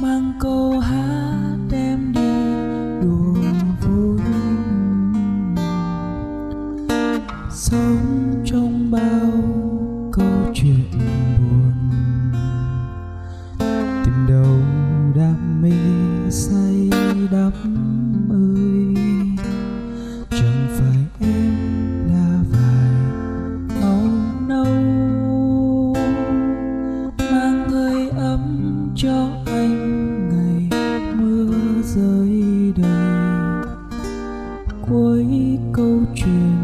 mang câu hát đem đi đùa vui. Sống trong bao câu chuyện buồn. Tìm đâu đam mê say đắm. Cuối.